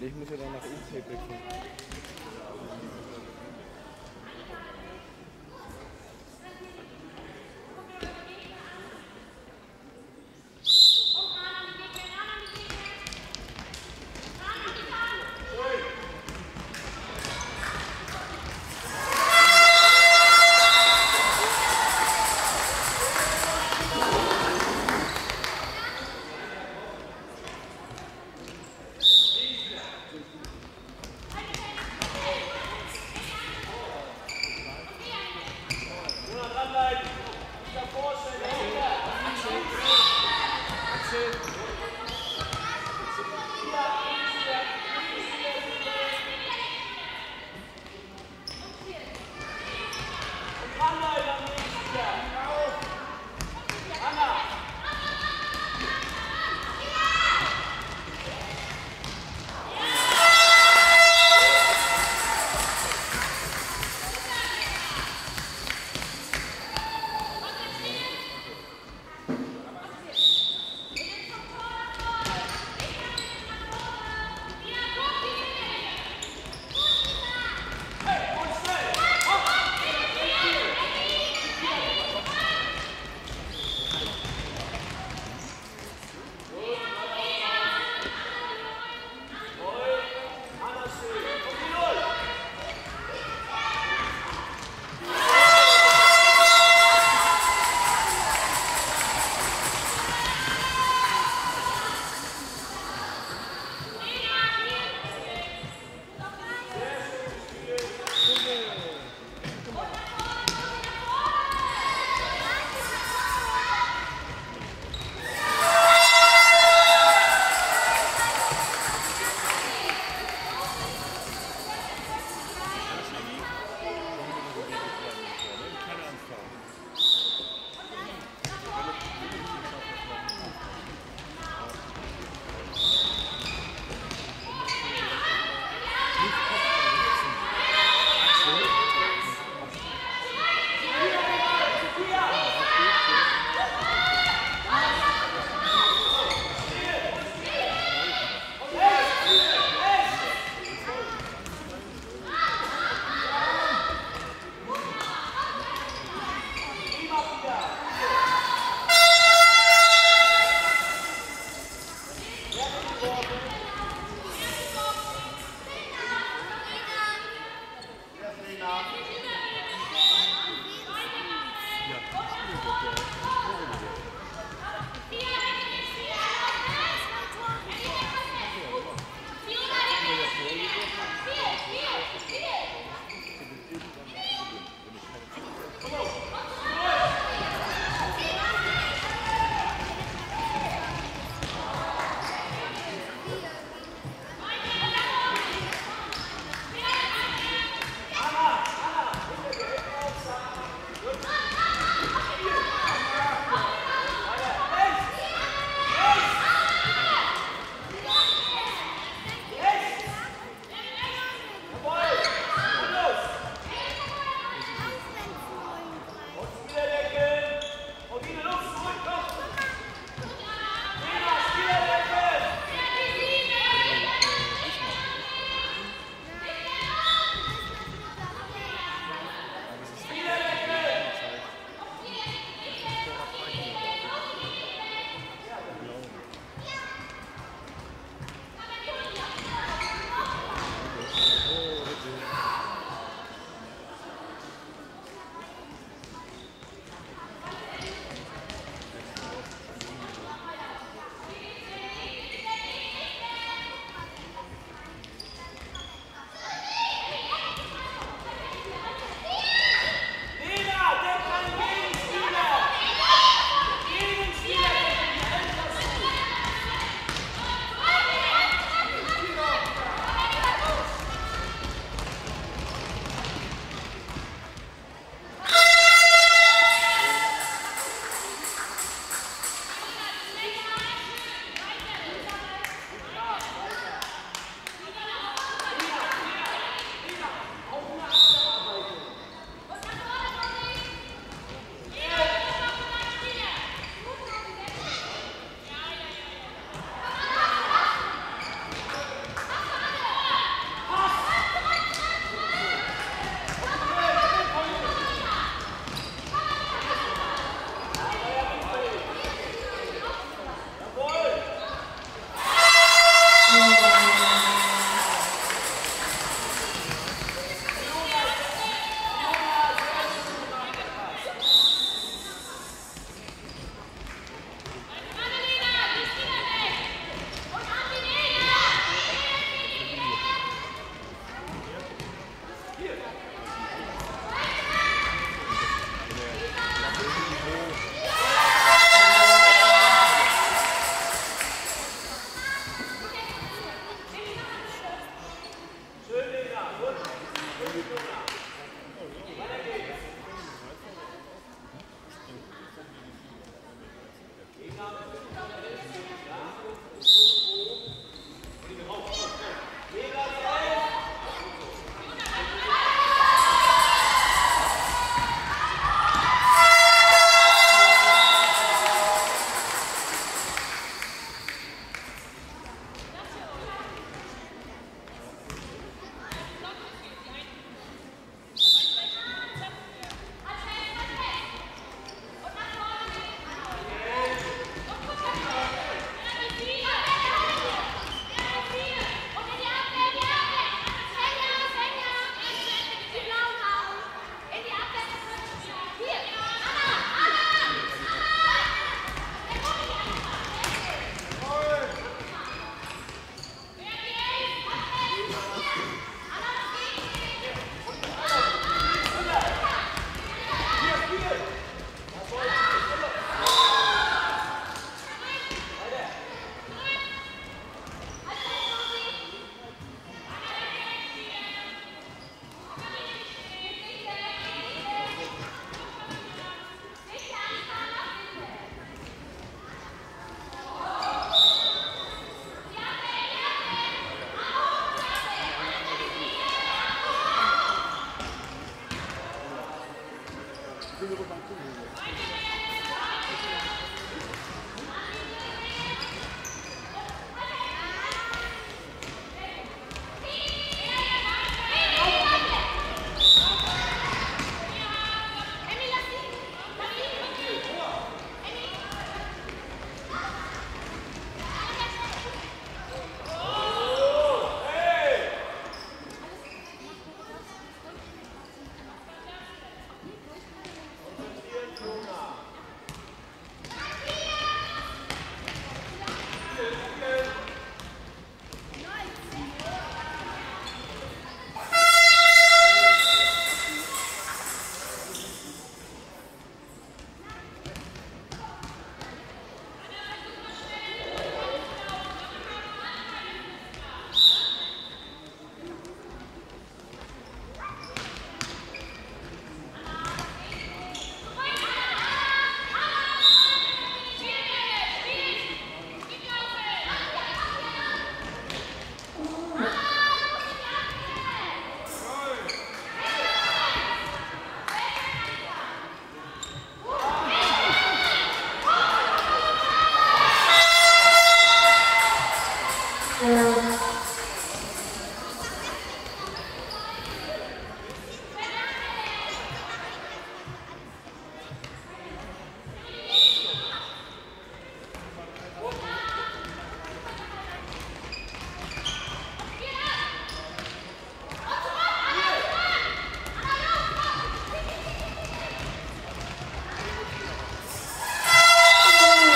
Ich muss ja dann nach UT wechseln.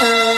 Oh.